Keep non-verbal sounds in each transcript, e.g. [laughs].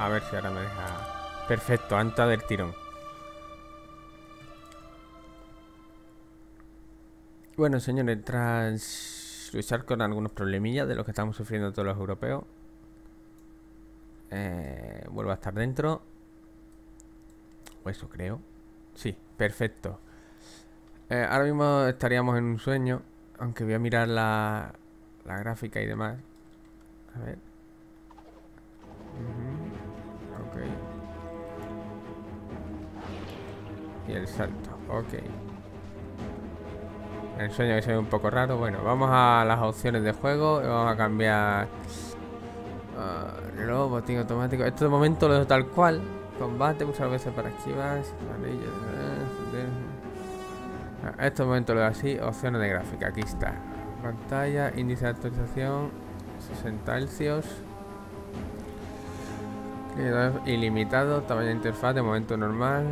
A ver si ahora me deja... Perfecto, antes del tirón. Bueno, señores, tras luchar con algunos problemillas de los que estamos sufriendo todos los europeos, eh, vuelvo a estar dentro. O eso creo. Sí, perfecto. Eh, ahora mismo estaríamos en un sueño, aunque voy a mirar la, la gráfica y demás. A ver. Y el salto, ok. El sueño que se ve un poco raro. Bueno, vamos a las opciones de juego. Y vamos a cambiar. Uh, reloj, botín automático. Esto de momento lo dejo tal cual. Combate, a veces para esquivar. Ah, Esto de momento lo dejo así. Opciones de gráfica. Aquí está. Pantalla, índice de actualización. 60 Hz. Ilimitado, tamaño de interfaz de momento normal.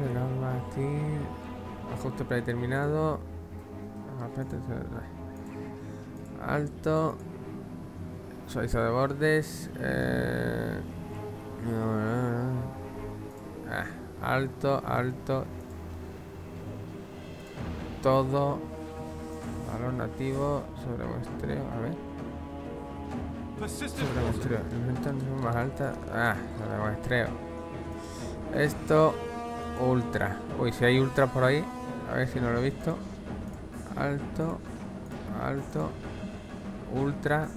Ajuste predeterminado. Alto. Suaviza de bordes. Eh, ah, alto, alto. Todo. Valor nativo. Sobre muestreo. A ver. Sobre muestreo. más alta. Ah, sobre. Esto. Ultra. Uy, si hay ultra por ahí. A ver si no lo he visto alto, alto, ultra,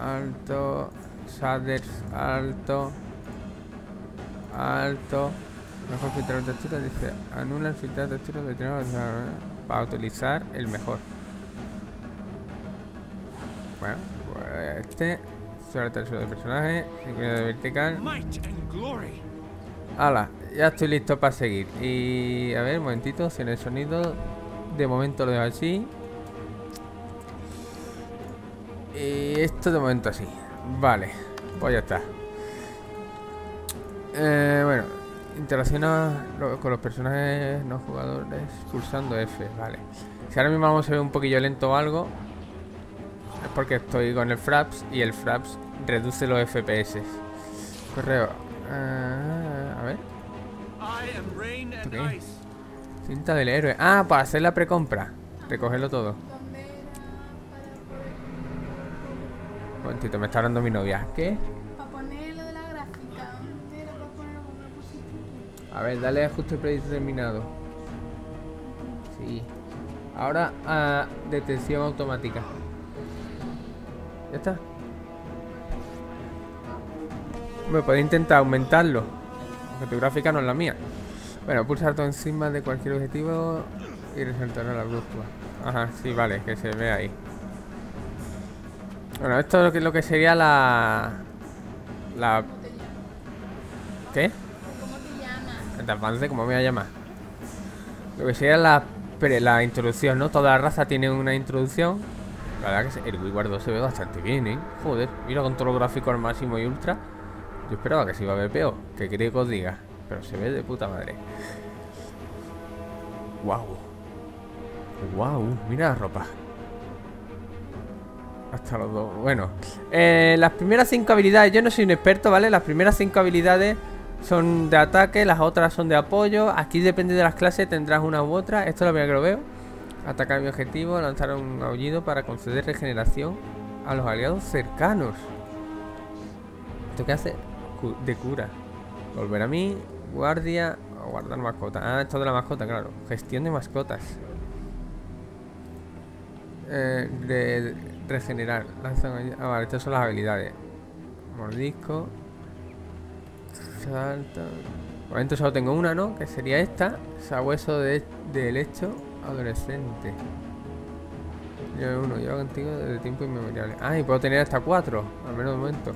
alto, shaders, alto, alto, mejor filtrar textura, dice, anula el filtrar de textura de para utilizar el mejor. Bueno, pues este, sobre el de personaje, de vertical. Hala, ya estoy listo para seguir. Y a ver, un momentito, sin el sonido. De momento lo dejo así. Y esto de momento así. Vale, pues ya está. Eh, bueno, interacciona con los personajes no jugadores pulsando F, vale. Si ahora mismo vamos a ver un poquillo lento o algo, porque estoy con el Fraps y el Fraps reduce los FPS. Correo. Eh, a ver. Cinta del héroe. Ah, para hacer la precompra. Recogerlo todo. Un momentito, me está dando mi novia. ¿Qué? A ver, dale ajuste predeterminado. Sí. Ahora a detección automática. ¿Ya está? Me puede intentar aumentarlo. Aunque tu gráfica no es la mía. Bueno, pulsar todo encima de cualquier objetivo y resaltar la brújula. Ajá, sí, vale, que se ve ahí. Bueno, esto es lo que, sería la... La... ¿Qué? ¿Cómo te llamas? ¿cómo me voy a llamar? Lo que sería la, la introducción, ¿no? Toda la raza tiene una introducción. La verdad que el Wii Guard 2 se ve bastante bien, ¿eh? Joder, mira con todos los gráficos al máximo y ultra. Yo esperaba que se iba a ver peor. Que quería que os diga. Pero se ve de puta madre. Wow. Wow, mira la ropa. Hasta los dos. Bueno, eh, las primeras cinco habilidades. Yo no soy un experto, ¿vale? Las primeras cinco habilidades son de ataque, las otras son de apoyo. Aquí depende de las clases, tendrás una u otra. Esto es la primera que lo veo. Atacar mi objetivo, lanzar un aullido para conceder regeneración a los aliados cercanos. ¿Esto qué hace? De cura. Volver a mí, guardia o guardar mascota. Ah, esto de la mascota, claro. Gestión de mascotas. Eh, de regenerar. Ah, vale, estas son las habilidades. Mordisco. Salta. De momento solo tengo una, ¿no? Que sería esta. Sabueso de, de lecho adolescente. Yo uno, llevo contigo desde tiempo inmemorial. Ah, y puedo tener hasta cuatro, al menos de momento.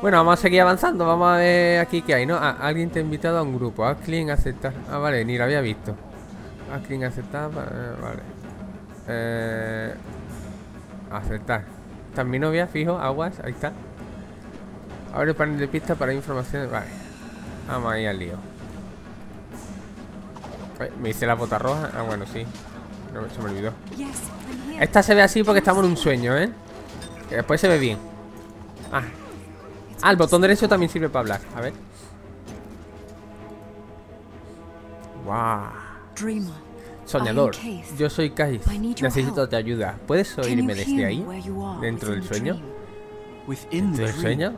Bueno, vamos a seguir avanzando. Vamos a ver aquí qué hay, ¿no? Ah, alguien te ha invitado a un grupo. Haz clic aceptar. Ah, vale, ni lo había visto. Haz clic aceptar. Eh, vale. Eh, aceptar. Está mi novia, fijo, aguas, ahí está. Abre el panel de pista para información. Vale. Vamos ahí al lío. Me hice la bota roja. Ah, bueno, sí. No, se me olvidó. Esta se ve así porque estamos en un sueño, ¿eh? Que después se ve bien. Ah, Ah, el botón derecho también sirve para hablar. A ver. Wow. Soñador. Yo soy Kais. Necesito tu ayuda. ¿Puedes oírme desde ahí? ¿Dentro del within the sueño? ¿Dentro del sueño?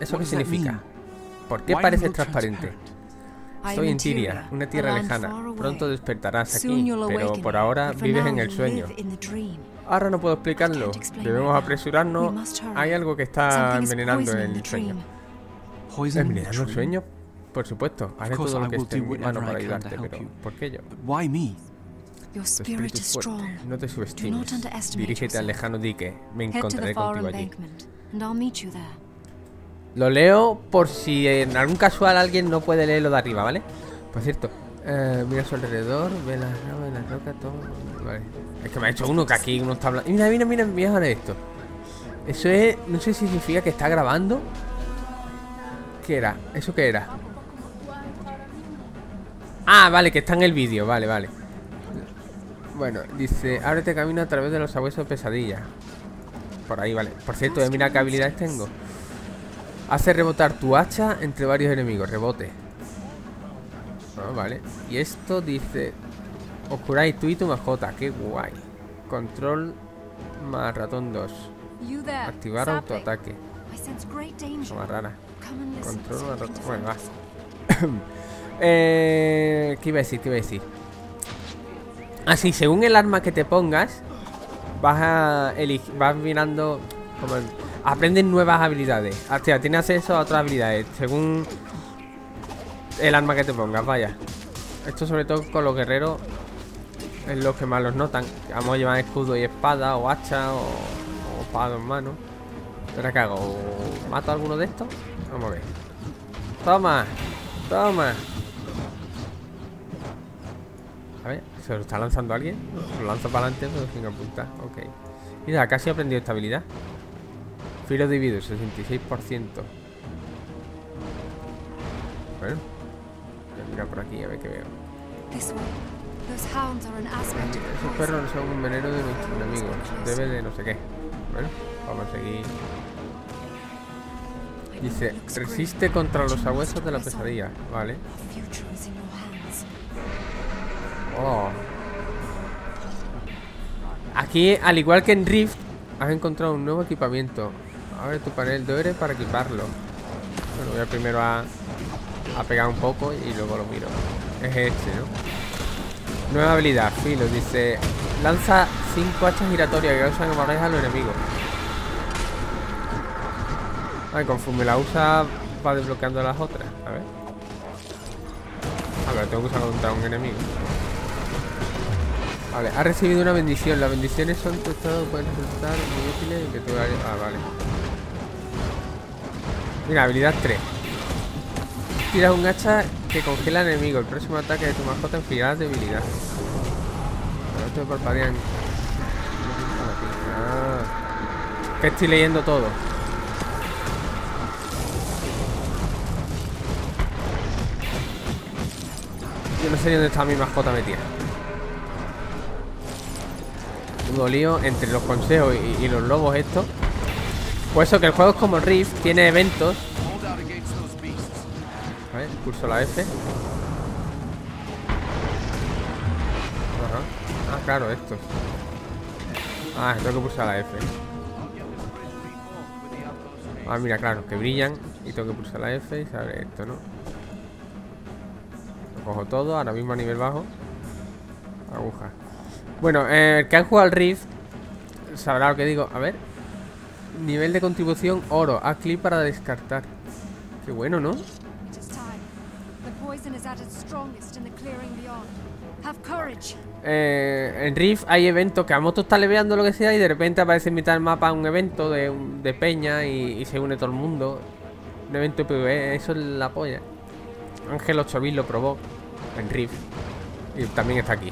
¿Eso qué significa? ¿Por qué pareces transparente? Estoy en in Tiria, una a tierra land lejana. Pronto despertarás Soon aquí, pero por ahora vives en el sueño. Ahora no puedo explicarlo. Debemos apresurarnos. Hay algo que está envenenando el sueño. ¿Envenenando el sueño? Por supuesto, haré todo lo que esté en mi mano para ayudarte, pero. ¿por qué yo? Tu espíritu es fuerte. No te subestimes. Dirígete al lejano dique. Me encontraré contigo allí. embankment, and I'll meet you there. Lo leo por si en algún casual alguien no puede leer lo de arriba, ¿vale? Por cierto, eh, mira a su alrededor, ve las naves, las rocas, todo. Vale. Es que me ha hecho uno que aquí uno está hablando. Mira, mira, mira, mira ahora esto. Eso es. No sé si significa que está grabando. ¿Qué era? ¿Eso qué era? Ah, vale, que está en el vídeo, vale, vale. Bueno, dice, ábrete camino a través de los sabuesos de pesadilla. Por ahí, vale. Por cierto, mira qué habilidades tengo. Hace rebotar tu hacha entre varios enemigos. Rebote. Ah, vale. Y esto dice... Os curáis tú y tu mascota. Qué guay. Control más ratón 2. You there, Activar autoataque. Más rara. Control más ratón... Bueno, va. [coughs] eh, ¿Qué iba a decir? ¿Qué iba a decir? Así, según el arma que te pongas, vas a vas mirando como el- aprendes nuevas habilidades. Hostia, tienes acceso a otras habilidades según el arma que te pongas, vaya. Esto sobre todo con los guerreros es lo que más los notan. Vamos a llevar escudo y espada o hacha o, o en mano. ¿Ahora qué hago? ¿Mato a alguno de estos? Vamos a ver. Toma, toma. A ver, ¿se lo está lanzando alguien? Lo lanzo para adelante, pero sin apuntar. Ok. Mira, casi he aprendido esta habilidad. Filo dividido, 66%. Bueno. Voy a mirar por aquí a ver qué veo. Esos perros son un veneno de nuestros enemigos. Debe de no sé qué. Bueno, vamos a seguir. Dice, resiste contra los sabuesos de la pesadilla. Vale. Oh. Aquí, al igual que en Rift, has encontrado un nuevo equipamiento. Abre tu panel de para equiparlo. Bueno, voy primero a, a pegar un poco y luego lo miro. Es este, ¿no? Nueva habilidad, filo, dice Lanza 5 hachas giratorias que causan hemorragias a los enemigos Ay, conforme la usa va desbloqueando las otras A ver A ver, tengo que usar contra un enemigo Vale, ha recibido una bendición Las bendiciones son tu pueden resultar muy útiles y que tú Ah, vale Mira, habilidad 3 Tiras un hacha que congela al enemigo. El próximo ataque de tu mascota infligirá debilidad. Pero esto parpadean. Ah, que estoy leyendo todo. Yo no sé dónde está mi mascota metida. Un lío entre los consejos y, y los lobos estos. Pues eso, que el juego es como Rift, tiene eventos a ver, pulso la F. Ajá. Ah, claro, estos. Ah, tengo que pulsar la F. Ah, mira, claro, que brillan y tengo que pulsar la F y se esto, ¿no? Lo cojo todo, ahora mismo a nivel bajo. Aguja. Bueno, eh, el que ha jugado al Rift sabrá lo que digo. A ver. Nivel de contribución oro. Haz clic para descartar. Qué bueno, ¿no? Eh, en Rift hay eventos que a moto está leveando lo que sea y de repente aparece en mitad del mapa un evento de, de peña y, y se une todo el mundo. Un evento PvE, eso es la polla. Ángel 8000 lo probó en Rift y también está aquí.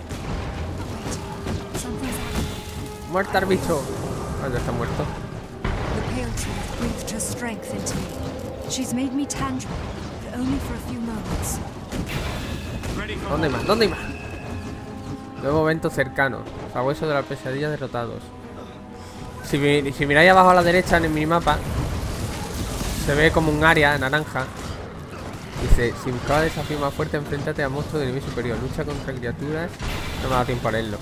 Muerta el bicho. Ah, ya está muerto. Pale truth breathed her strength into me. She's made me tangible, but only for a few moments. ¿Dónde más? ¿Dónde hay más? Nuevo evento cercano. Sabueso de la pesadilla derrotados. Si, si miráis abajo a la derecha en el minimapa, se ve como un área naranja. Dice, si buscaba desafío más fuerte, enfréntate a monstruos de nivel superior. Lucha contra criaturas. No me da tiempo a leerlo.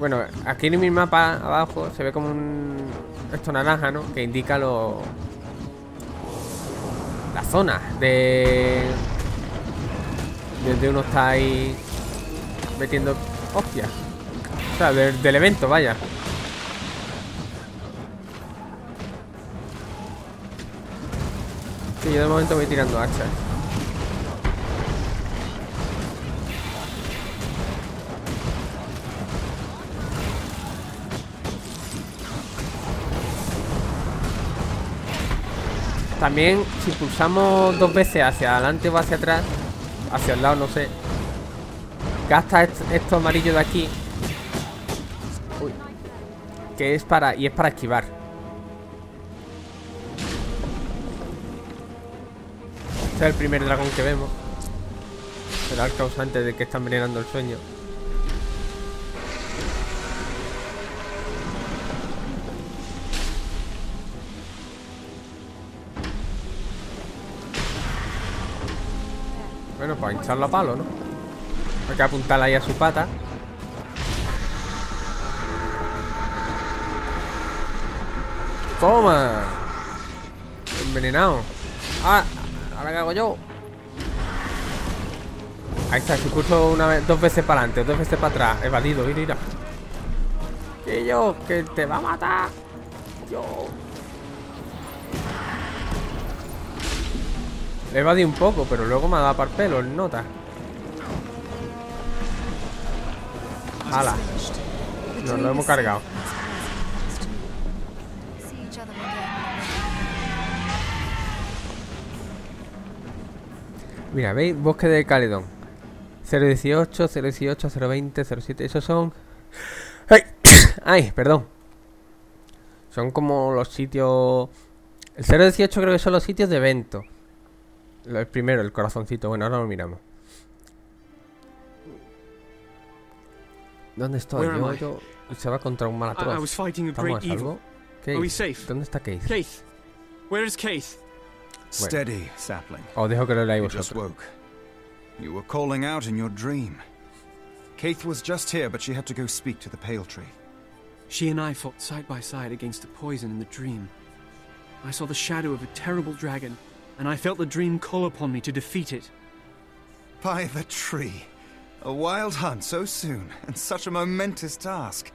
Bueno, aquí en mi mapa abajo se ve como un... Esto naranja, ¿no? Que indica lo... La zona de... Donde uno está ahí... Metiendo... Hostia. O sea, del, del evento, vaya. Sí, yo de momento voy tirando hachas. También, si pulsamos dos veces hacia adelante o hacia atrás, hacia el lado, no sé, gasta est- esto amarillo de aquí. Uy. Que es para. Y es para esquivar. Este es el primer dragón que vemos. Será el causante de que está envenenando el sueño. Bueno, para hincharlo a palo, ¿no? Hay que apuntarla ahí a su pata. ¡Toma! Envenenado. ¡Ah! ¿Ahora qué hago yo? Ahí está, si pulso una vez, dos veces para adelante, dos veces para atrás. Evadido, mira, mira. Que yo, que te va a matar. Yo. Le evadido un poco, pero luego me ha dado para el nota. ¡Hala! Nos lo hemos cargado. Mira, ¿veis? Bosque de Caledón. 018, 018, 020, 07. Esos son. ¡Ay! [coughs] ¡Ay! Perdón. Son como los sitios. El 018 creo que son los sitios de evento. Lo- El primero, el corazoncito. Bueno, ahora lo miramos. ¿Dónde estoy? Yo, yo luchaba contra un I, I malatroz. was fighting a ¿Estamos great a evil. salvo? Keith, Are we safe? ¿Dónde está Keith? Keith, where is Keith? Steady, sapling. Os dejo que lo leáis vosotros. woke. You were calling out in your dream. Kaith was just here, but she had to go speak to the Pale Tree. She and I fought side by side against a poison in the dream. I saw the shadow of a terrible dragon, and I felt the dream call upon me to defeat it. By the tree. A wild hunt so soon, [laughs] and such a momentous task.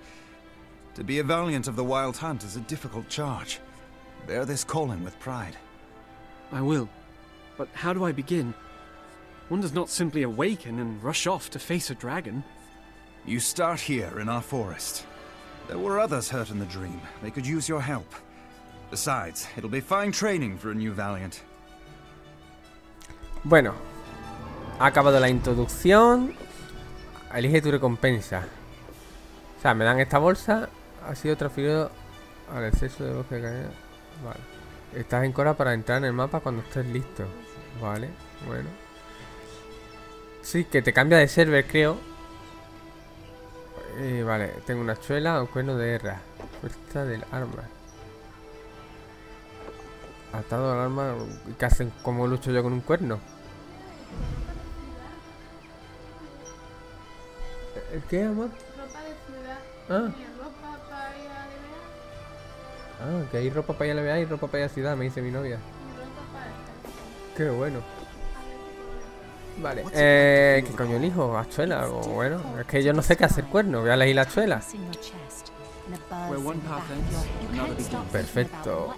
To be a valiant of the wild hunt is a difficult charge. Bear this calling with pride. I will. But how do I begin? One does not simply awaken and rush off to face a dragon. You start here in our forest. There were others hurt in the dream. They could use your help. Besides, it'll be fine training for a new valiant. Bueno, ha acabado la introducción. Elige tu recompensa. O sea, me dan esta bolsa. Ha sido transferido al exceso de bosque de cadena. Vale. Estás en Cora para entrar en el mapa cuando estés listo. Vale, bueno. Sí, que te cambia de server, creo. Eh, vale, tengo una chuela o cuerno de guerra. Fuerza del arma. Atado al arma. ¿Qué hacen? ¿Cómo lucho yo con un cuerno? ¿El qué, amor? Ropa de ciudad. Ah, ropa para ir a Levea ah, que hay ropa para ir a la y ropa para ir a ciudad, me dice mi novia. y ropa para estar. Qué bueno. Vale, eh, ¿qué coño elijo? ¿Achuela? O bueno, es que yo no sé qué hacer cuerno, voy a elegir la achuela. Perfecto.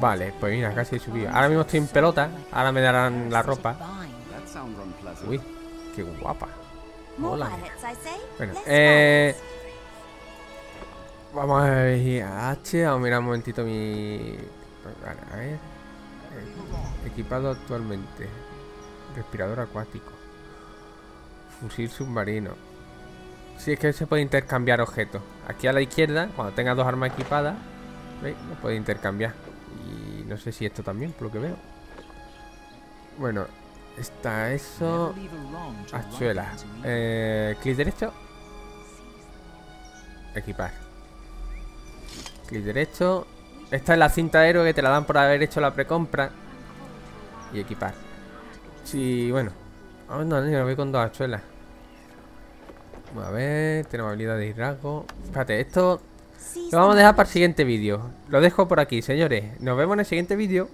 Vale, pues mira, casi he subido. Ahora mismo estoy en pelota, ahora me darán la ropa. Uy, qué guapa. Hola. Bueno, eh... Vamos a ver a H, vamos a mirar un momentito mi... Vale, a ver. Equipado actualmente. Respirador acuático. Fusil submarino. Sí, es que se puede intercambiar objetos. Aquí a la izquierda, cuando tenga dos armas equipadas, ¿veis? Lo puede intercambiar. Y no sé si esto también, por lo que veo. Bueno, está eso. Achuela. Eh, clic derecho. Equipar. Clic derecho. Esta es la cinta héroe que te la dan por haber hecho la precompra. Y equipar. Sí, bueno. Ah, no, lo voy con dos hachuelas. A ver, tenemos habilidad de rasgo. Espérate, esto lo vamos a dejar para el siguiente vídeo. Lo dejo por aquí, señores. Nos vemos en el siguiente vídeo.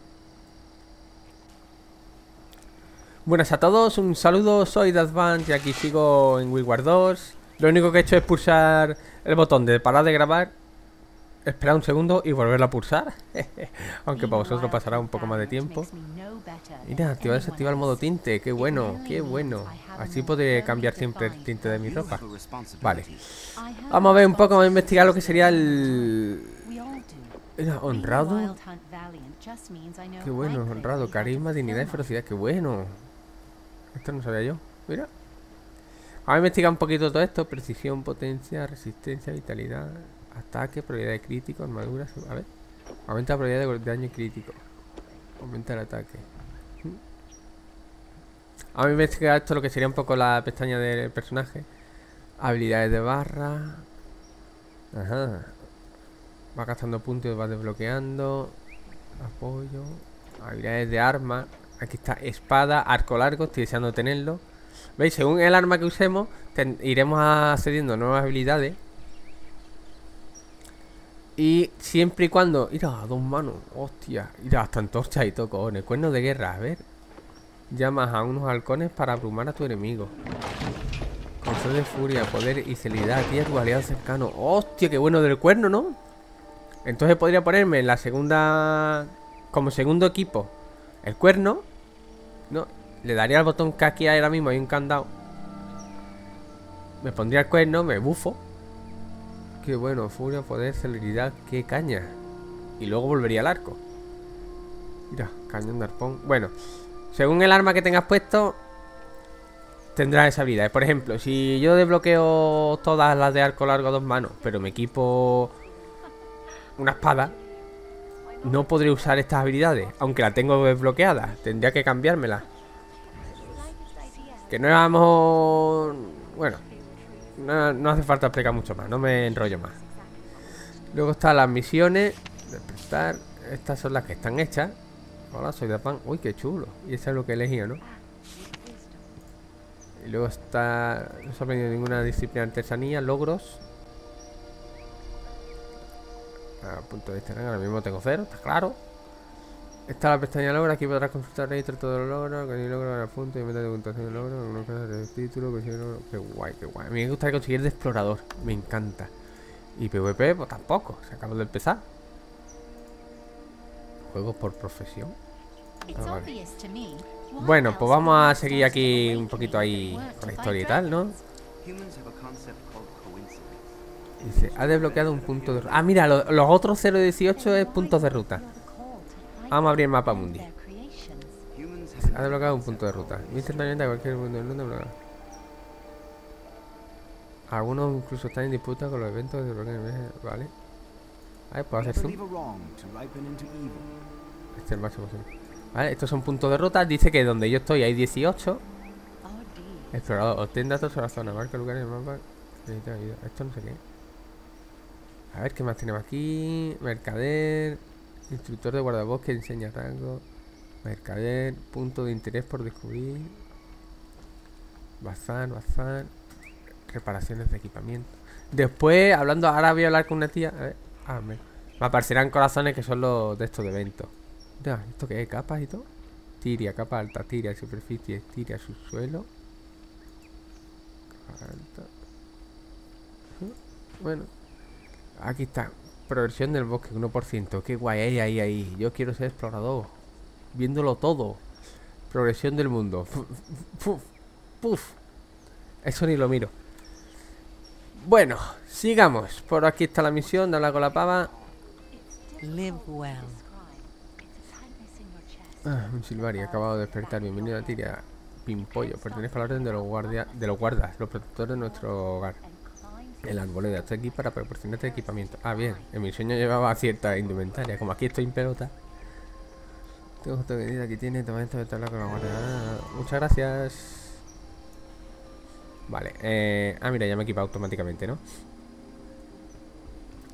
Buenas a todos, un saludo, soy Dazvant y aquí sigo en Wii 2. Lo único que he hecho es pulsar el botón de parar de grabar, esperar un segundo y volverlo a pulsar. [laughs] Aunque para vosotros pasará un poco más de tiempo. Mira, activar y desactivar el modo tinte, qué bueno, qué bueno. Así podré cambiar siempre el tinte de mi ropa. Vale. Vamos a ver un poco, vamos a investigar lo que sería el... Era honrado. Qué bueno, honrado, carisma, dignidad y ferocidad, qué bueno. Esto no sabía yo, mira. Vamos a investigar un poquito todo esto. Precisión, potencia, resistencia, vitalidad, ataque, probabilidad de crítico, armadura. A ver. Aumenta la probabilidad de daño crítico. Aumenta el ataque. A investigar esto, lo que sería un poco la pestaña del personaje. Habilidades de barra. Ajá. Va gastando puntos va desbloqueando. Apoyo. Habilidades de arma. Aquí está espada, arco largo. Estoy deseando tenerlo. ¿Veis? Según el arma que usemos, iremos accediendo nuevas habilidades. Y siempre y cuando... Mira, dos manos. Hostia. Mira, hasta antorchas y todo, cojones. Cuernos de guerra, a ver. Llamas a unos halcones para abrumar a tu enemigo. Control de furia, poder y celeridad. Tienes tu aliado cercano. Hostia, qué bueno del cuerno, ¿no? Entonces podría ponerme en la segunda... Como segundo equipo. El cuerno. No. Le daría al botón que aquí ahora mismo hay un candado. Me pondría el cuerno, me bufo. Qué bueno, furia, poder, celeridad, qué caña. Y luego volvería al arco. Mira, cañón de arpón. Bueno, según el arma que tengas puesto, tendrás esa habilidad. Por ejemplo, si yo desbloqueo todas las de arco largo a dos manos, pero me equipo una espada, no podré usar estas habilidades, aunque la tengo desbloqueada. Tendría que cambiármela. Que no éramos... Bueno, no, hace falta explicar mucho más, no me enrollo más. Luego están las misiones. Despertar. Estas son las que están hechas. Hola, soy de pan. Uy, qué chulo. Y eso es lo que he elegido, ¿no? Y luego está... No se ha aprendido ninguna disciplina de artesanía, logros. A punto de este ahora mismo tengo cero, está claro. Está la pestaña logro, aquí podrás consultar registro todos los logros, que ni logro a punto y meta de puntuación de logro, algunos casos de título, conseguir. Qué guay, qué guay. A mí me gustaría conseguir de explorador, me encanta. Y PvP, pues tampoco, se acaba de empezar. Juegos por profesión. Ah, vale. Bueno, pues vamos a seguir aquí un poquito ahí con la historia y tal, ¿no? Dice, ha desbloqueado un punto de ruta. Ah, mira, lo, los otros 018 es puntos de ruta. Vamos a abrir el mapa mundi. Ha desbloqueado un punto de ruta. Instantáneamente a cualquier punto del mundo Algunos incluso están en disputa con los eventos de Vale. A ver, puedo hacer zoom. Este es el máximo zoom. Vale, estos son puntos de ruta. Dice que donde yo estoy hay 18. Explorador, obtén datos sobre la zona. Marca lugares en el mapa. Esto no sé qué. A ver qué más tenemos aquí. Mercader. Instructor de guardabosque enseña rango. Mercader. Punto de interés por descubrir. Bazar, bazar. Reparaciones de equipamiento. Después, hablando, ahora voy a hablar con una tía. A ver. Ah, me, me aparecerán corazones que son los de estos de eventos. Mira, ¿esto qué es? ¿Capas y todo? Tiria, capa alta, tiria, superficie, tiria, subsuelo. Alta. Bueno, aquí está. Progresión del bosque, 1%. Qué guay, ahí, ahí, ahí. Yo quiero ser explorador. Viéndolo todo. Progresión del mundo. Puf, puf, Eso ni lo miro. Bueno, sigamos. Por aquí está la misión de hablar con la pava. Live well. Ah, un silvari, acabado de despertar. Bienvenido a Tiria. Pimpollo. Pertenezco a la orden de los guardias, de los guardas, los protectores de nuestro hogar. El arboleda está aquí para proporcionarte equipamiento. Ah, bien. En mi sueño llevaba cierta indumentaria. Como aquí estoy en pelota. Tengo otra medida aquí tiene. Toma esto de hablar con la guardia. Ah, muchas gracias. Vale. Eh, ah, mira, ya me he equipado automáticamente, ¿no?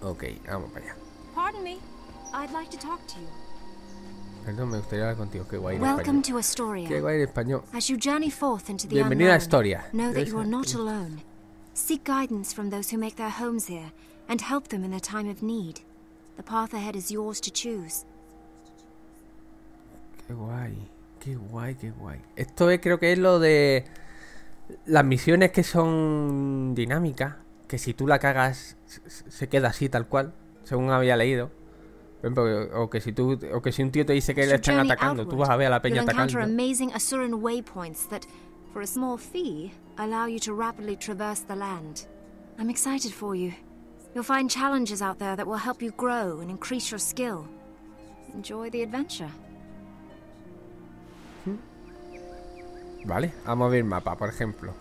Ok, vamos para allá. me? I'd like to talk to you. Perdón, me gustaría hablar contigo. Qué guay Welcome to Astoria. Qué guay en español. Bienvenida a Astoria. know that you are not alone. Seek guidance from those who make their homes here and help them in their time of need. The path ahead is yours to choose. Qué guay. Qué guay, qué guay. Esto es, creo que es lo de las misiones que son dinámicas. Que si tú la cagas, se queda así tal cual. Según había leído. O que si tú, o que si un tío te dice que le están atacando, tú vas a ver a la peña atacando. For a small fee, allow you to rapidly traverse the land. I'm excited for you. You'll find challenges out there that will help you grow and increase your skill. Enjoy the adventure. Vale, vamos a ver mapa, por ejemplo.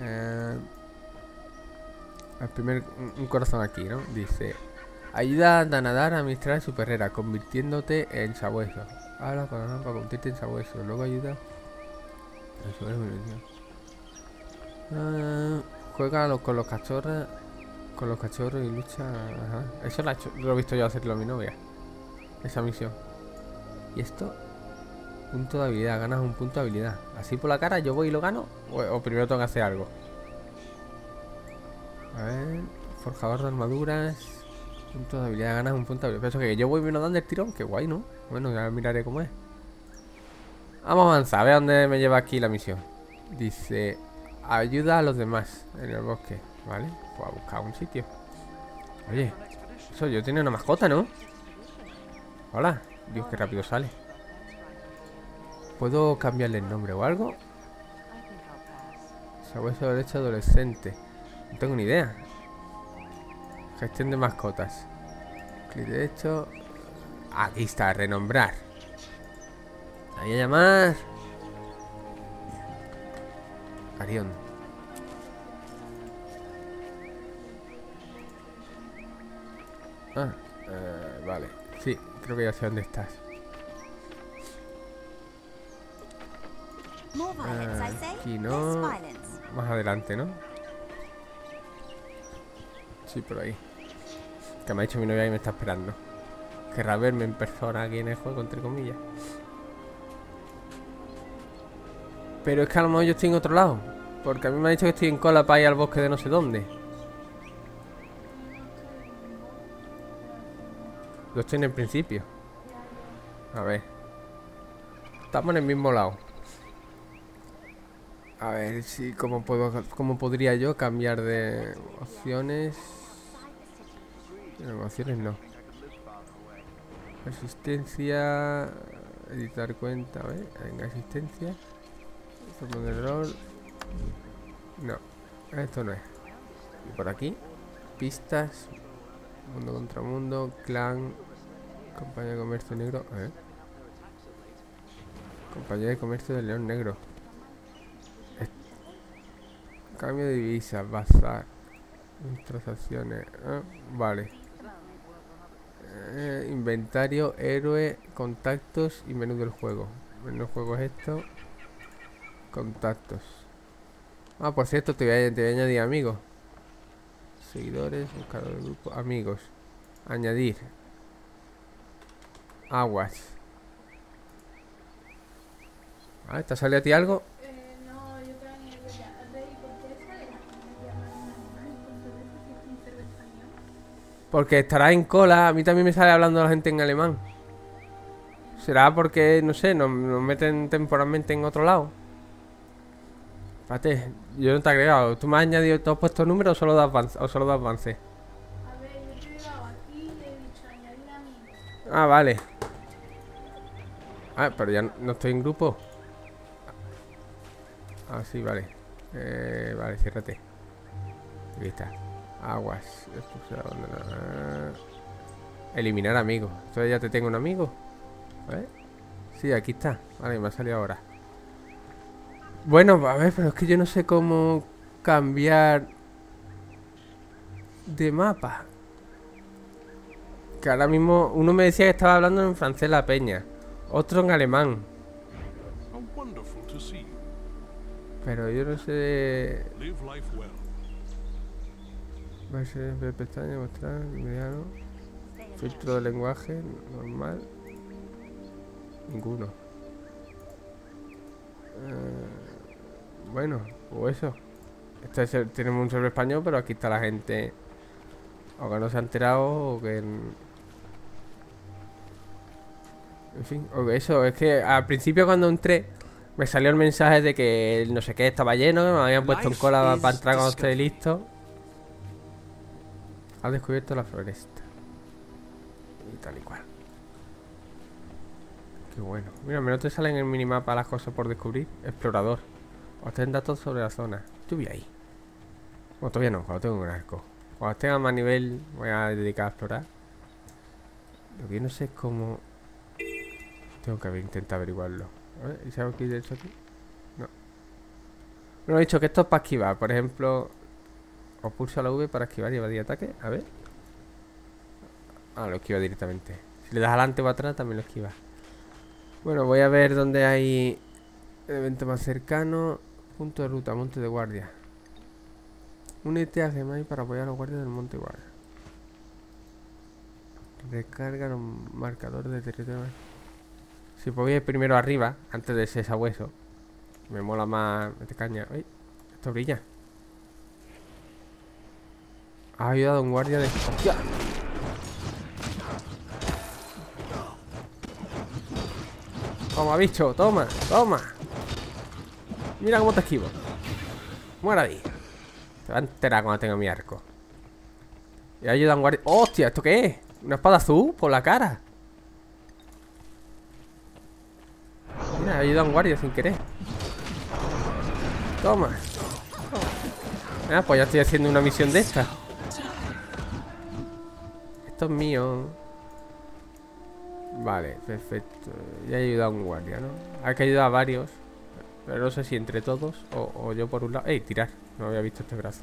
Eh, el primer, un- corazón aquí, ¿no? Dice: Ayuda a nadar a administrar su perrera, convirtiéndote en sabueso. Con para convertirte en sabueso. Luego ayuda. Ah, juega a los- con los cachorros. Con los cachorros y lucha. Ajá. Eso lo, lo he visto yo hacerlo a mi novia. Esa misión. ¿Y esto? Punto de habilidad, ganas un punto de habilidad. Así por la cara, yo voy y lo gano. O, primero tengo que hacer algo. A ver. Forjador de armaduras. Punto de habilidad, ganas un punto de habilidad. Pero eso que yo voy y me lo dan tirón, qué guay, ¿no? Bueno, ya miraré cómo es. Vamos a avanzar, a ver dónde me lleva aquí la misión. Dice. Ayuda a los demás en el bosque. ¿Vale? Pues a buscar un sitio. Oye, eso yo tiene una mascota, ¿no? Hola. Dios, qué rápido sale. ¿Puedo cambiarle el nombre o algo? Sabueso derecho adolescente. No tengo ni idea. Gestión de mascotas. Clic derecho. Aquí está, renombrar. Voy a llamar. Arión. Ah, eh, vale. Sí, creo que ya sé dónde estás. Aquí no. Más adelante, ¿no? Sí, por ahí. Que me ha dicho mi novia y me está esperando. Querrá verme en persona aquí en el juego, entre comillas. Pero es que a lo mejor yo estoy en otro lado. Porque a mí me ha dicho que estoy en cola para ir al bosque de no sé dónde. Yo estoy en el principio. A ver. Estamos en el mismo lado. A ver si cómo puedo cómo podría yo cambiar de opciones. No, opciones no. Asistencia. Editar cuenta, a ver, venga, asistencia. Error. No, esto no es. Y por aquí, pistas. Mundo contra mundo, clan. Compañía de comercio negro. Compañía de comercio del león negro. Cambio de divisa, bazar. Transacciones. ah, vale. Eh, inventario, héroe, contactos y menú del juego. Menú del juego es esto. Contactos. Ah, por cierto, te voy a, te voy a añadir amigos. Seguidores, buscador de grupo, amigos. Añadir. Aguas. Ah, ¿te sale a ti algo? Porque estará en cola. A mí también me sale hablando la gente en alemán. ¿Será porque, no sé, nos, nos meten temporalmente en otro lado? Espérate, yo no te he agregado. ¿Tú me has añadido, tú has puesto número o solo de avance? O solo de avance? A ver, yo te he dado aquí y he dicho añadir amigos. Ah, vale. Ah, pero ya no, no estoy en grupo. Ah, sí, vale. Eh, vale, ciérrate. Aquí está. Aguas. Eliminar amigos. Entonces ya te tengo un amigo. A ver. Sí, aquí está. Vale, me ha salido ahora. Bueno, a ver, pero es que yo no sé cómo cambiar de mapa. Que ahora mismo uno me decía que estaba hablando en francés la peña, otro en alemán, pero yo no sé. Va a ser ver pestaña, mostrar, mediano. Filtro de lenguaje, normal. Ninguno. Eh, bueno, o eso. Este es el- tenemos un server español, pero aquí está la gente. O que no se ha enterado, o que. En fin, o que eso, es que al principio cuando entré. Me salió el mensaje de que el no sé qué estaba lleno, que me habían puesto en cola para entrar cuando esté listo. Has descubierto la floresta. Y tal y cual. Qué bueno. Mira, al menos te salen en el minimapa las cosas por descubrir. Explorador. Obtén datos sobre la zona. Yo ahí. Bueno, todavía no, cuando tengo un arco. Cuando tenga más nivel, voy a dedicar a explorar. Lo que yo no sé es cómo. Tengo que haber intentado averiguarlo. A ver, ¿y si hago clic derecho aquí? No. Bueno, he dicho que esto es para esquivar. Por ejemplo, o pulsa la V para esquivar y evadir ataque. A ver. Ah, lo esquiva directamente. Si le das adelante o atrás, también lo esquiva. Bueno, voy a ver dónde hay el evento más cercano. Punto de ruta, monte de guardia. Únete a Gemai para apoyar a los guardias del monte guardia. Recarga los marcadores de territorio. Si voy a ir primero arriba, antes de ese sabueso. Me mola más meter caña. Esto brilla. Ha ayudado a un guardia de. ¡Hostia! Toma, bicho, toma, toma. Mira cómo te esquivo. Muera ahí. Te va a enterar cuando tenga mi arco. Y ha ayudado a un guardia. ¡Hostia! ¿Esto qué es? ¿Una espada azul por la cara? Mira, ha ayudado a un guardia sin querer. Toma. Ah, pues ya estoy haciendo una misión de esta. Esto es mío. Vale, perfecto. Ya he ayudado a un guardia, ¿no? Hay que ayudar a varios. Pero no sé si entre todos o, o yo por un lado. ¡Ey, tirar! No había visto este brazo.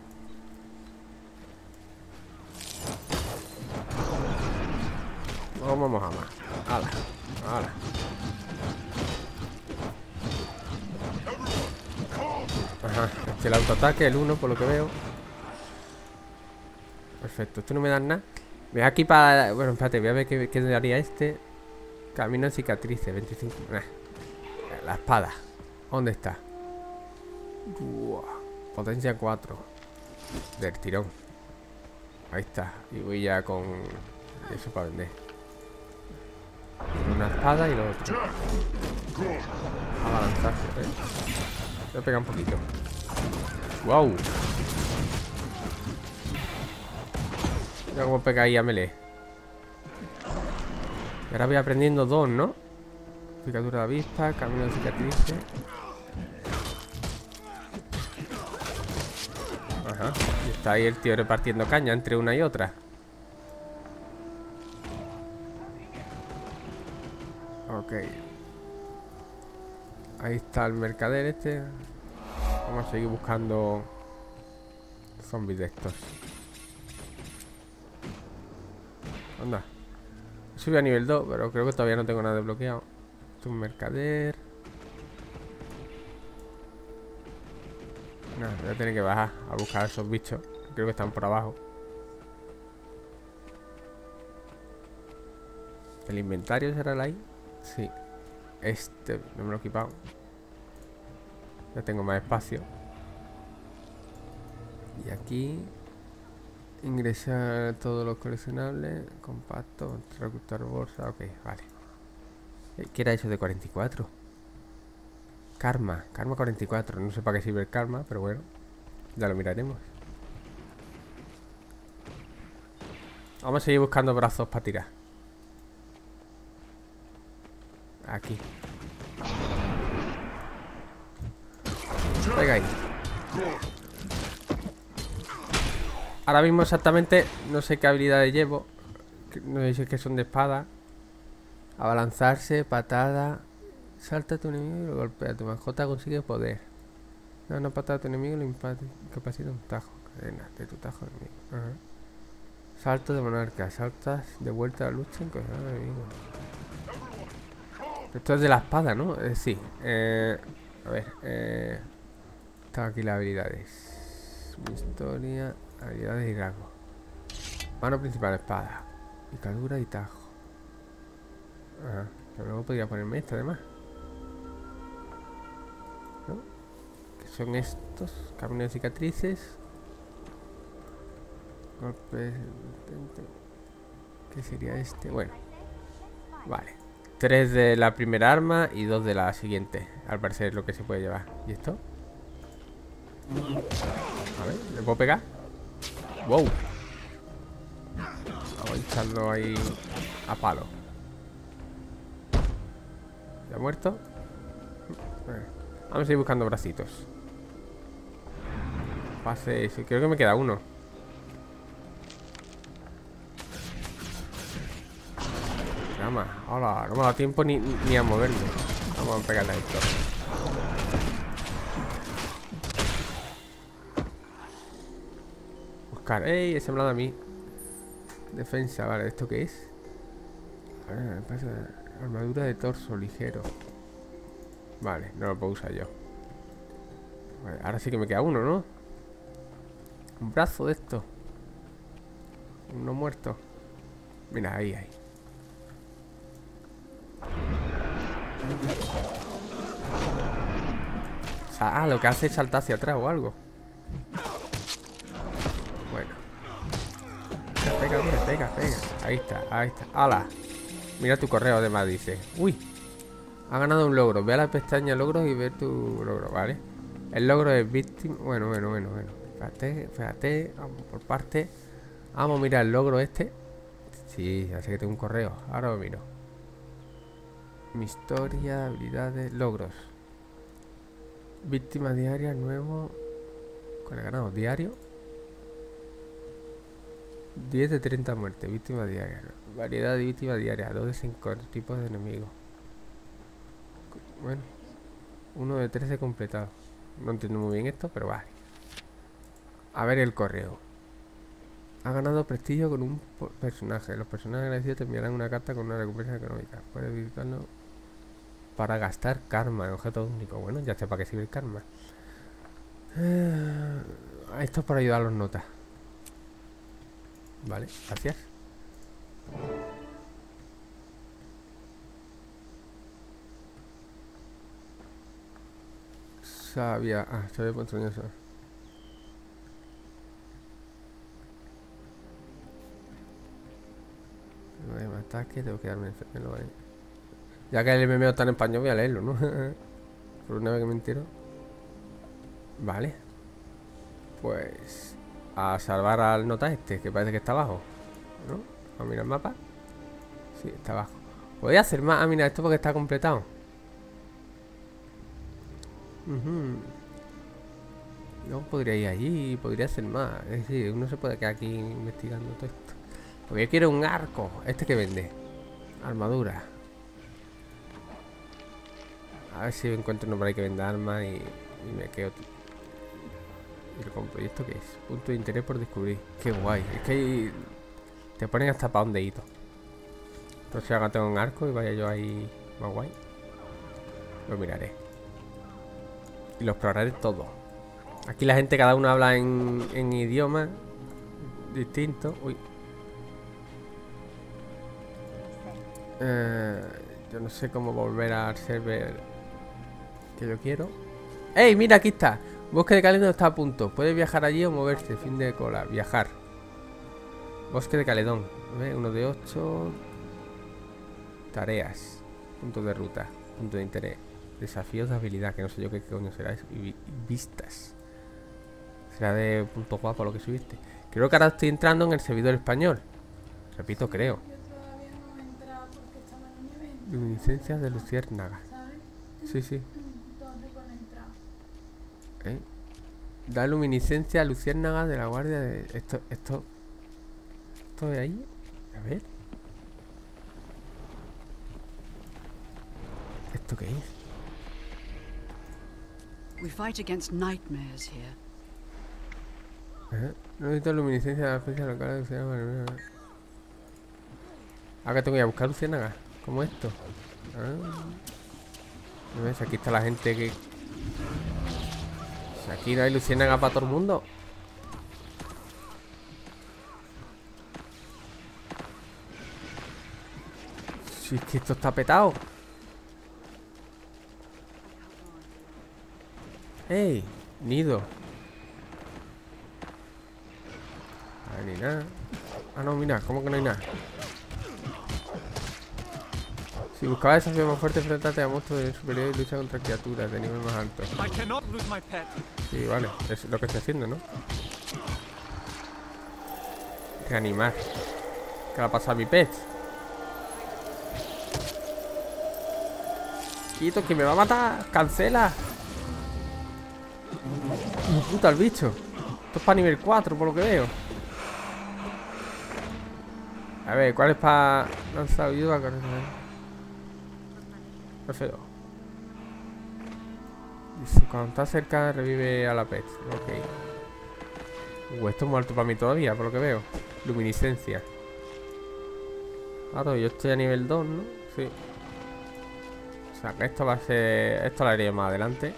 No vamos a más. ¡Hala! ¡Hala! Ajá, este el autoataque, el 1 por lo que veo. Perfecto, esto no me da nada. Voy aquí para. Bueno, espérate, voy a ver qué, qué daría este. Camino en cicatrices, 25. Nah. La espada. ¿Dónde está? Potencia 4. Del tirón. Ahí está. Y voy ya con. Eso para vender. Una espada y lo otro. A balanzarse, ¿eh? Voy a pegar un poquito. ¡Wow! Mira cómo pega ahí a melee. Y ahora voy aprendiendo dos, ¿no? Picadura de avispa, camino de cicatrices. Y está ahí el tío repartiendo caña entre una y otra. Ok. Ahí está el mercader este. Vamos a seguir buscando zombies de estos. Anda. Subí a nivel 2, pero creo que todavía no tengo nada desbloqueado. Esto es un mercader. Nada, voy a tener que bajar a buscar a esos bichos. Creo que están por abajo. ¿El inventario será el ahí? Sí. Este, no me lo he equipado. Ya tengo más espacio. Y aquí ingresar todos los coleccionables. Compacto, reclutar bolsa. Ok, vale. Eh, ¿Qué era eso de 44? Karma, karma 44. No sé para qué sirve el karma, pero bueno. Ya lo miraremos. Vamos a seguir buscando brazos para tirar. Aquí. Venga ahí. Ahora mismo exactamente no sé qué habilidades llevo. No sé si es que son de espada. Abalanzarse, patada. Salta a tu enemigo y lo golpea. Tu mascota consigue poder. Da una patada a tu enemigo y lo incapacita un tajo. Cadena de tu tajo enemigo. Ajá. Salto de monarca. Saltas de vuelta a la lucha en enemigo. Esto es de la espada, ¿no? Eh, sí. Eh, a ver. Eh, aquí las habilidades. Historia. Habilidades y rasgos. Mano principal, espada. Picadura y tajo. Ah, pero luego podría ponerme esto además. Son estos? Camino de cicatrices. Intento- ¿Qué sería este? Bueno. Vale. Tres de la primera arma y dos de la siguiente. Al parecer es lo que se puede llevar. ¿Y esto? A ver, ¿le puedo pegar? ¡Wow! Vamos a echarlo ahí a palo. ¿Ya ha muerto? Vamos a seguir buscando bracitos. Pase. Creo que me queda uno. Llama. Hola, no me ha dado tiempo ni, ni a moverme. Vamos a pegarle a esto. Buscar. ¡Ey! Ese me lo a mí. Defensa, vale. ¿Esto qué es? A ver, me pasa. Armadura de torso ligero. Vale, no lo puedo usar yo. Ahora sí que me queda uno, ¿no? Un brazo de esto. Uno muerto. Mira, ahí, ahí. Ah, lo que hace es saltar hacia atrás o algo. Bueno. Pega, pega, pega, pega. Ahí está, ahí está. ¡Hala! Mira tu correo además, dice. ¡Uy! Ha ganado un logro. Ve a la pestaña logros y ve tu logro, ¿vale? El logro es víctima. Bueno, bueno, bueno, bueno. Espérate, espérate. Vamos por parte. Vamos a mirar el logro este. Sí, ya que tengo un correo. Ahora lo miro. Mi historia, habilidades, logros. Víctima diaria, nuevo. ¿Cuál ganado? ¿Diario? 10 de 30 muertes, víctima diaria. Variedad de víctimas diarias, 2 de 5 tipos de enemigos. Bueno, 1 de 13 completado. No entiendo muy bien esto, pero vale. A ver el correo. Ha ganado prestigio con un personaje. Los personajes agradecidos te enviarán una carta con una recompensa económica. Puedes visitarlo para gastar karma en objeto único. Bueno, ya sé para qué sirve el karma. Eh, esto es para ayudar a los notas. Vale, gracias. Sabia. Ah, sabia ponzoñosa. No hay más ataque, tengo que darme enfermero, ¿vale? Ya que el MMO está en español, voy a leerlo, ¿no? [laughs] Por una vez que me entero. Vale. Pues. A salvar al nota este, que parece que está abajo. ¿No? A mirar el mapa. Sí, está abajo. Podría hacer más. Ah, mira, esto porque está completado. Ujú. Luego podría ir allí podría hacer más. Es decir, uno se puede quedar aquí investigando todo esto. Porque yo quiero un arco. Este que vende. Armadura. A ver si encuentro uno por ahí que venda armas y, y me quedo. Y lo compro. ¿Y esto qué es? Punto de interés por descubrir. Qué guay. Es que ahí te ponen hasta para un dedito. Entonces ahora tengo un arco y vaya yo ahí más guay. Lo miraré. Y lo exploraré todo. Aquí la gente cada uno habla en, en idiomas distintos. Uy. Eh, yo no sé cómo volver al server que yo quiero. ¡Ey! Mira, aquí está. Bosque de Caledón está a punto. Puedes viajar allí o moverse. Fin de cola. Viajar. Bosque de Caledón. ¿Ves? Uno de ocho. Tareas. Punto de ruta. Punto de interés. Desafíos de habilidad. Que no sé yo qué coño será eso. Y vistas. Será de punto guapo lo que subiste. Creo que ahora estoy entrando en el servidor español. Repito, creo. Luminiscencias de luciérnaga. Sí, sí. ¿Eh? Da luminiscencia a luciérnaga de la guardia de... Esto, esto... Esto de ahí. A ver. ¿Esto qué es? We fight against nightmares here. Ajá. No necesito luminiscencia de la fecha local de luciérnaga. Ahora tengo que ir a buscar luciérnaga. Como esto. Ah. ¿No ves? Aquí está la gente que... Si aquí no hay luciérnaga para todo el mundo. Si es que esto está petado. ¡Ey! Nido. Ah, ni nada. Ah, no, mira, ¿cómo que no hay nada? Si buscaba desafío más fuerte, enfrentate a monstruos de superior y lucha contra criaturas de nivel más alto. Sí, vale, es lo que estoy haciendo, ¿no? Reanimar. ¿Qué le ha pasado a mi pet? Quito, que me va a matar. Cancela. Me puta el bicho. Esto es para nivel 4, por lo que veo. A ver, ¿cuál es para lanzar ayuda? Cuando está cerca revive a la pet. Ok. Uh, esto es muy alto para mí todavía, por lo que veo. Luminiscencia. Claro, yo estoy a nivel 2, ¿no? Sí. O sea, que esto va a ser... Esto lo haré más adelante.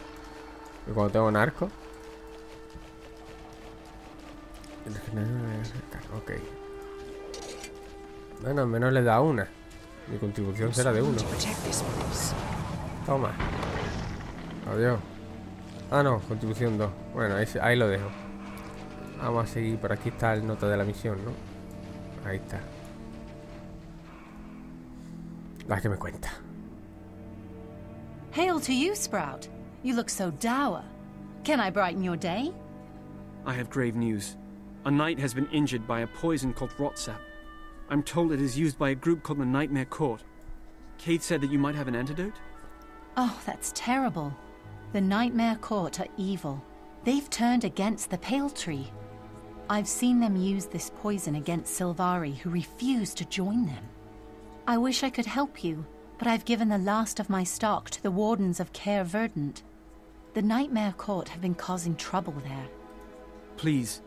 Y cuando tengo un arco. Ok. Bueno, al menos le da una. Mi contribución será de uno. Toma. Adiós. Ah, no, contribución 2. Bueno, ahí, ahí lo dejo. Vamos a seguir. Por aquí está el nota de la misión, ¿no? Ahí está. La que me cuenta. Hail to you, Sprout. You look so dour. Can I brighten your day? I have grave news. A knight has been injured by a poison called rotsap. I'm told it is used by a group called the Nightmare Court. Kate said that you might have an antidote? Oh, that's terrible. The Nightmare Court are evil. They've turned against the Pale Tree. I've seen them use this poison against Silvari, who refuse to join them. I wish I could help you, but I've given the last of my stock to the Wardens of Care Verdant. The Nightmare Court have been causing trouble there. Please.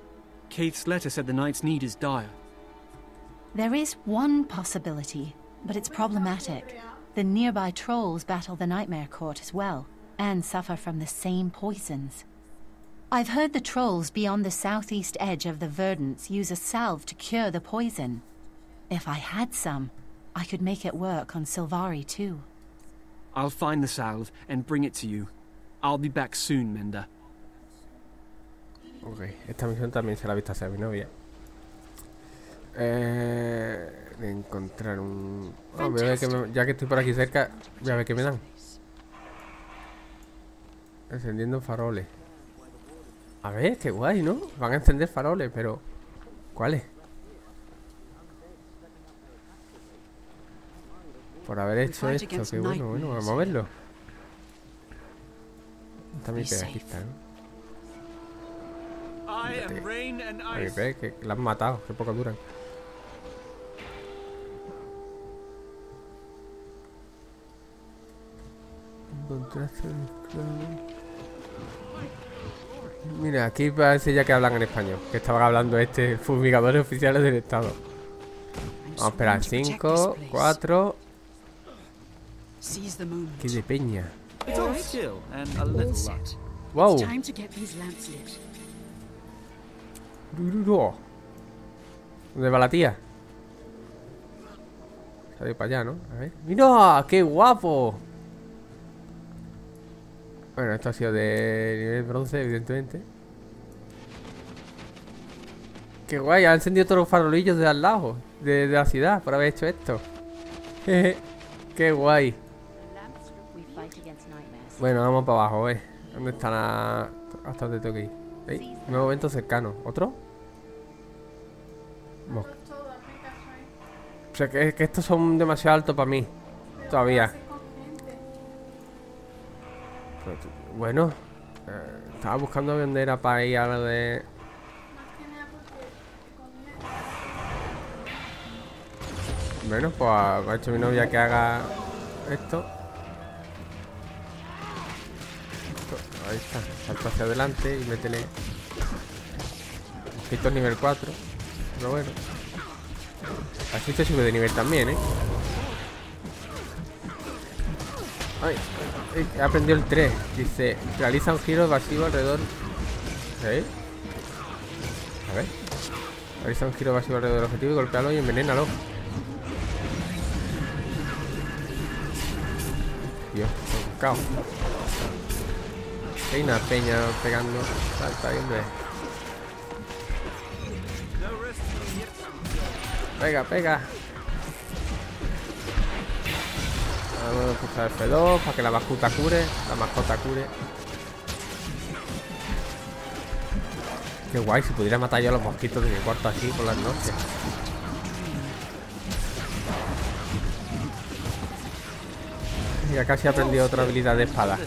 Kate's letter said the knight's need is dire. There is one possibility, but it's problematic. The nearby trolls battle the Nightmare Court as well, and suffer from the same poisons. I've heard the trolls beyond the southeast edge of the Verdants use a salve to cure the poison. If I had some, I could make it work on Silvari too. I'll find the salve and bring it to you. I'll be back soon, Menda. Ok, esta misión también se la ha visto a mi novia. Eh, de encontrar un... Ah, voy a ver que me- ya que estoy por aquí cerca, voy a ver qué me dan. Encendiendo faroles. A ver, qué guay, ¿no? Van a encender faroles, pero... ¿Cuáles? Por haber hecho esto, qué bueno, bueno, vamos a verlo. Está mi Be pedajista, ¿no? I am am rain and A mi pe, que la han matado, que poco duran. Encontraste el. Mira, aquí parece ya que hablan en español. Que estaban hablando este, fumigadores oficiales del estado. Vamos a esperar. sworn to protect 5, this place. 4. Seize the moment. Qué de peña. Wow. ¿Dónde va la tía? Se ha ido para allá, ¿no? A ver. ¡Mira! ¡Qué guapo! Bueno, esto ha sido de nivel bronce, evidentemente. ¡Qué guay! Ha encendido todos los farolillos de al lado, de, la ciudad, por haber hecho esto. [laughs] ¡Qué guay! Bueno, vamos para abajo, ¿eh? ¿Dónde está la...? Hasta donde tengo que ir. ¿Veis? Nuevo evento cercano. ¿Otro? O sea, que, que estos son demasiado altos para mí. Todavía. Tú- Bueno, eh, estaba buscando dónde era para ir a lo de. Bueno, pues ha hecho mi novia que haga esto. Esto, Ahí está, salto hacia adelante y métele. Esto es nivel 4. Pero bueno. Así se sube de nivel también, ¿eh? Ay, aprendido el 3. Dice, realiza un giro evasivo alrededor. A ver. Realiza un giro evasivo alrededor del objetivo y golpealo y envenénalo. Dios, caos. Hay una peña pegando. Salta ahí, hombre. Pega, pega. Pulsar F2 para que la mascota cure. La mascota cure. Qué guay, si pudiera matar yo a los mosquitos de mi cuarto así por las noches. Ya casi he aprendido otra habilidad de espada.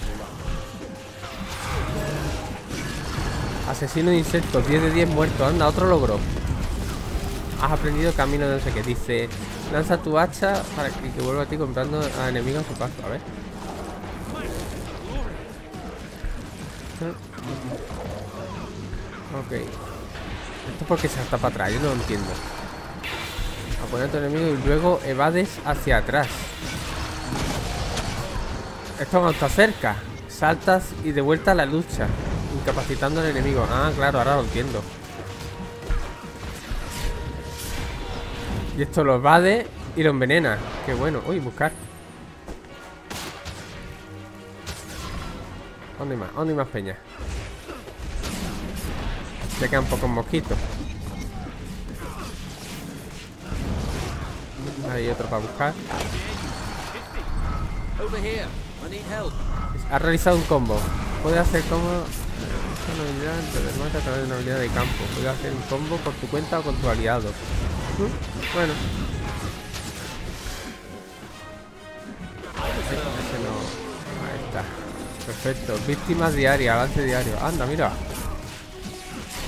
Asesino de insectos, 10 de 10 muertos. Anda, otro logro. Has aprendido camino de no sé qué. Dice, lanza tu hacha para que, que vuelva a ti comprando a enemigos su paso. A ver. Ok. Esto es porque salta para atrás, yo no lo entiendo. A poner a tu enemigo y luego evades hacia atrás. Esto cuando está cerca. Saltas y de vuelta a la lucha. Incapacitando al enemigo. Ah, claro, ahora lo entiendo. Y esto lo evade y lo envenena. Qué bueno. Uy, buscar. ¿Dónde más? ¿Dónde más peña? Ya quedan pocos mosquitos. Hay otro para buscar. Ha realizado un combo. Puede hacer combo. Una habilidad a través de una habilidad de campo. Puede hacer un combo por tu cuenta o con tu aliado. ¿Mm? Bueno. No. Ahí está. Perfecto. Víctimas diarias, avance diario. Anda, mira.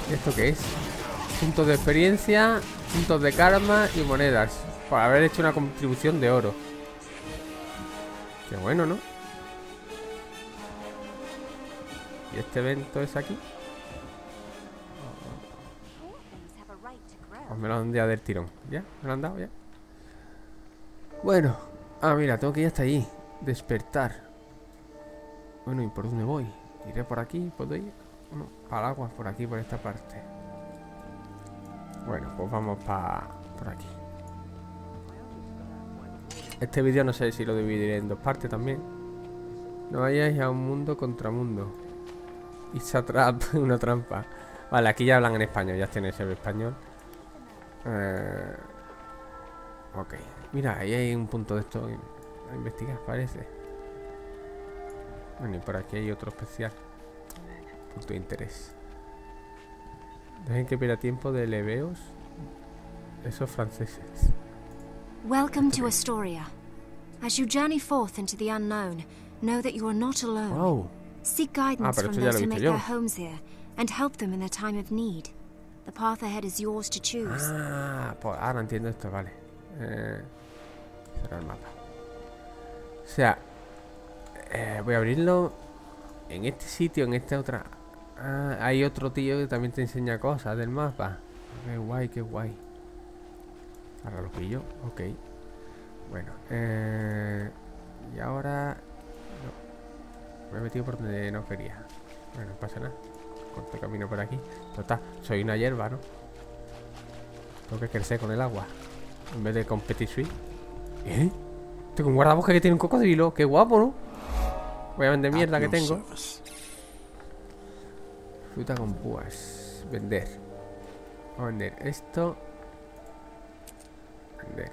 ¿Y esto qué es? Puntos de experiencia, puntos de karma y monedas. Por haber hecho una contribución de oro. Qué bueno, ¿no? ¿Y este evento es aquí? Me lo han dado del tirón. ¿Ya? ¿Me lo han dado ya? Bueno. Ah, mira, tengo que ir hasta allí. Despertar. Bueno, ¿y por dónde voy? ¿Iré por aquí? ¿Puedo ir? No, para agua, por aquí, por esta parte. Bueno, pues vamos para por aquí. Este vídeo no sé si lo dividiré en dos partes también. No vayáis a un mundo contra mundo. It's a trap, [laughs] una trampa. Vale, aquí ya hablan en español, ya tiene el español. Eh, ok. Mira, ahí hay un punto de esto a investigar, parece. Bueno, y por aquí hay otro especial. Punto de interés. Dejen que pierda tiempo de leveos. Esos franceses. Welcome to Astoria. As you journey forth into the unknown, know that you are not alone. Wow. Seek Ah, guidance pero from those who make visto their yo. homes here and help them in their time of need. The path ahead is yours to choose. Ah, pues ahora entiendo esto, vale. Eh, será el mapa. O sea, eh, voy a abrirlo en este sitio, en esta otra. Ah, hay otro tío que también te enseña cosas del mapa. Qué guay, qué guay. Ahora lo pillo, ok. Bueno, eh, y ahora. No. Me he metido por donde no quería. Bueno, no pasa nada. Corto camino por aquí. Total, soy una hierba, ¿no? Tengo que crecer con el agua. En vez de con Petit. ¿Eh? Tengo un guardabosque que tiene un cocodrilo. Qué guapo, ¿no? Voy a vender mierda que tengo. Fruta con púas. Vender. Vamos a vender esto. Vender.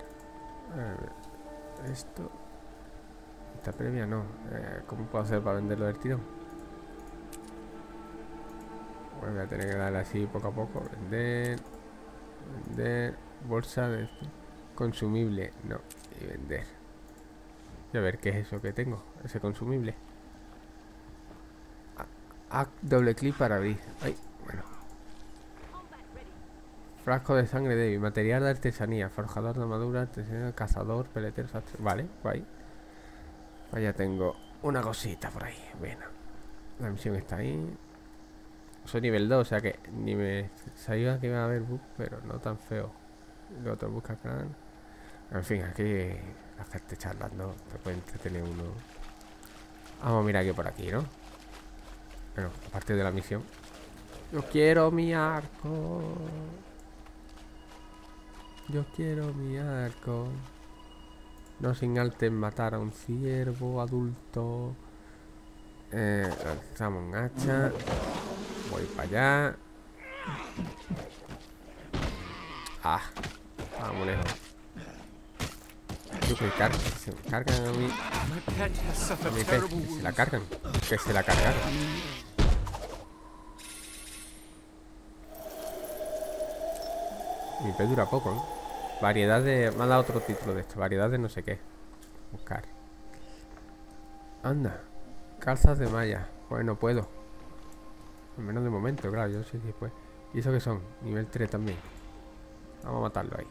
Esto. Esta previa no. Eh, ¿Cómo puedo hacer para venderlo del tirón? Voy a tener que darle así poco a poco. Vender. Vender. Bolsa de esto. Consumible. No. Y vender. Y a ver qué es eso que tengo. Ese consumible. A- Haz doble clic para abrir. Ay, bueno. Frasco de sangre débil. Material de artesanía. Forjador de armadura. artesanía, Cazador. Peletero. sastre. Vale, guay. Pues ya tengo una cosita por ahí. Bueno. La misión está ahí. Soy nivel 2, o sea que ni me sabía que iba a haber bug, pero no tan feo. Luego otro busca clan. En fin, aquí la gente charlando, te puede entretener uno. Vamos a mirar aquí por aquí, ¿no? Bueno, aparte de la misión. Yo quiero mi arco. Yo quiero mi arco. No sin antes matar a un ciervo adulto. Eh, lanzamos un hacha. Voy para allá. Ah, vamos lejos. Yo que se me cargan a mí. A mi pez, se la cargan. Que se la cargaron. Mi pez dura poco, ¿no? Variedad de. Me ha dado otro título de esto. Variedad de no sé qué. Buscar. Anda. Calzas de malla. Pues no puedo. Al menos de momento, claro. Yo sé después. ¿Y eso qué son? Nivel 3 también. Vamos a matarlo ahí.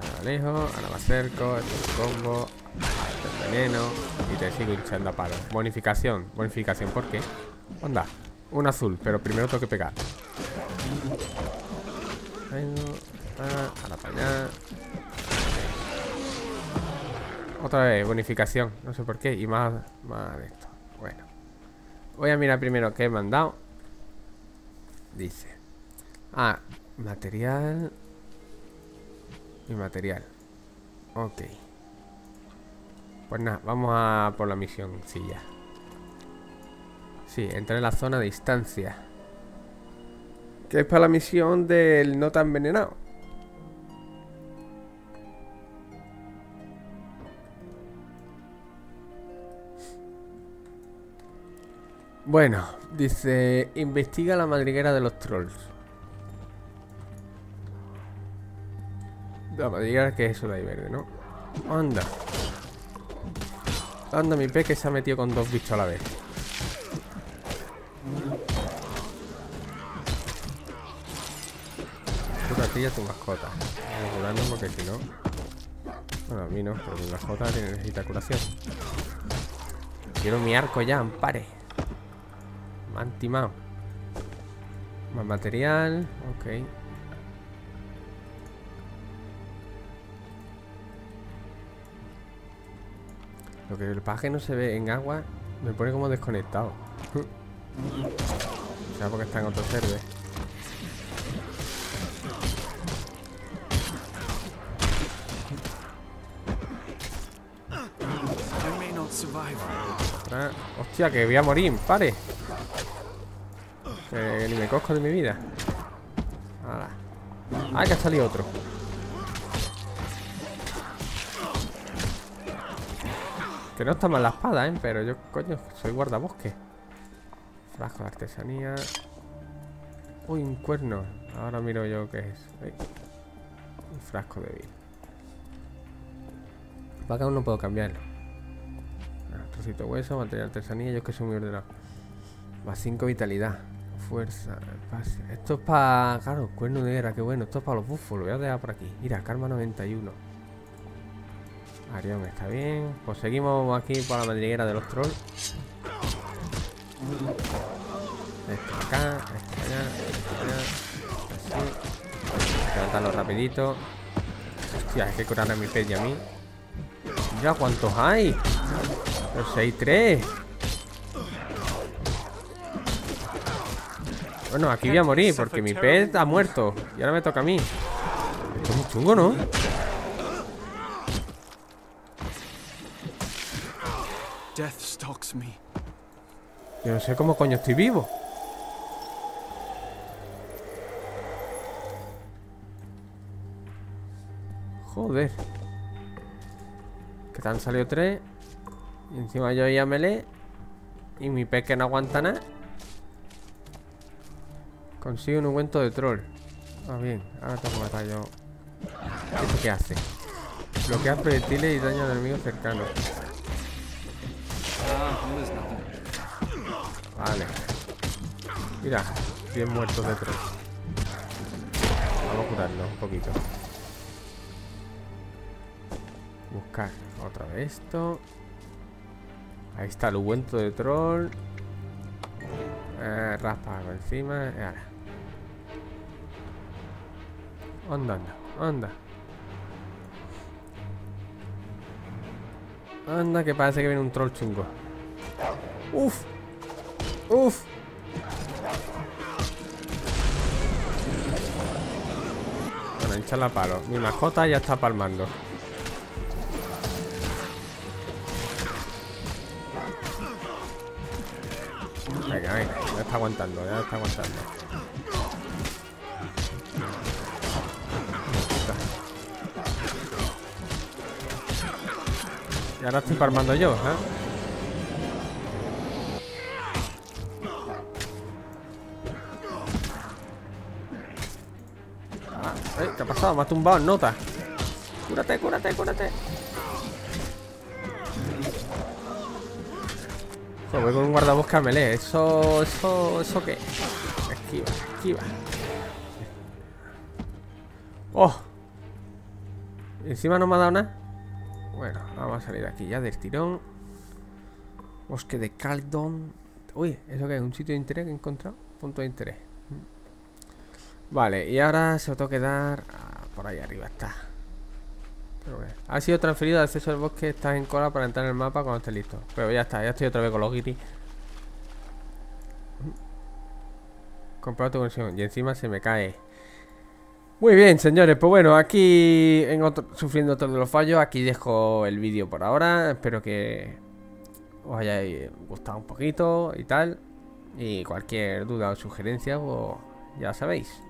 Ahora lejos, ahora me acerco, esto es un combo, esto es veneno y te sigo hinchando a palo. Bonificación, bonificación, ¿por qué? Onda, un azul, pero primero tengo que pegar. Vengo, ah, ahora para. Otra vez, bonificación, no sé por qué, y más, más de esto. Bueno, voy a mirar primero qué me han dado. Dice, ah, material y material. Ok. Pues nada, vamos a por la misión, sí, ya. Sí, entré en la zona de instancia. Que es para la misión del no tan envenenado. Bueno, dice, investiga la madriguera de los trolls. La madriguera que es eso de ahí verde, ¿no? Anda. Anda, mi pez que se ha metido con dos bichos a la vez. Cura a ti y a tu mascota. Vamos a curarnos porque si no... Bueno, a mí no, pero mi mascota necesita curación. Quiero mi arco ya, ampare. Me han timado. Más material. Ok. Lo que el paje no se ve en agua me pone como desconectado. [laughs] o sea, porque está en otro server. Hostia, que voy a morir, pare. Ni me cojo de mi vida. Hala. Ah, que ha salido otro. Que no está mal la espada, ¿eh? Pero yo, coño, soy guardabosque. Frasco de artesanía. Uy, un cuerno. Ahora miro yo qué es. Un frasco de vil. Para aún no puedo cambiarlo. Ah, Trocito hueso, material de artesanía. Yo es que soy muy ordenado. Más 5 vitalidad. Fuerza. pase. Esto es para. Claro, cuerno de guerra, qué bueno. Esto es para los bufos. Lo voy a dejar por aquí. Mira, Karma 91. Arión está bien. Pues seguimos aquí por la madriguera de los trolls. Este acá, este allá, este allá. Así. Levantarlo rapidito. Hostia, hay que curar a mi pez y a mí. Mira cuántos hay. Los 6, Bueno, aquí voy a morir porque mi pez ha muerto. Y ahora me toca a mí. Esto es muy chungo, ¿no? Death stalks me. Yo no sé cómo coño estoy vivo. Joder. Que te han salido tres. Y encima yo ya melee. Y mi pez que no aguanta nada. Consigo un ungüento de troll. Ah, bien. Ahora tengo que matar yo. ¿Esto qué hace? Bloquea proyectiles y daño a enemigos cercanos. Ah, there's nothing. Vale. Mira, 10 muertos de troll. Vamos a curarnos un poquito. Buscar otra vez esto. Ahí está el ungüento de troll. Eh, raspa por encima. Y ahora. Anda, anda, anda. Anda, que parece que viene un troll chungo. Uf. Uf. hincharla a palo. Mi mascota ya está palmando. Venga, venga, ya está aguantando, ya está aguantando. Ahora estoy palmando yo, ¿eh? Ah, eh, ¿Qué ha pasado? Me ha tumbado en nota. Cúrate, cúrate, cúrate. Joder, voy con un guardabosca melee. Eso, eso, eso qué. Esquiva, esquiva. ¡Oh! Encima no me ha dado nada. Salir aquí ya del tirón. Bosque de Caldon. Uy, ¿eso qué es? ¿Un sitio de interés que he encontrado? Punto de interés. Vale, y ahora se lo tengo que dar... ah, por ahí arriba está. Ha sido transferido al acceso al bosque. Estás en cola para entrar en el mapa cuando estés listo. Pero ya está, ya estoy otra vez con los guiris. Comprar tu conexión. Y encima se me cae. Muy bien, señores, pues bueno, aquí en otro, sufriendo de los fallos, aquí dejo el vídeo por ahora, espero que os haya gustado un poquito y tal, y cualquier duda o sugerencia, pues ya sabéis.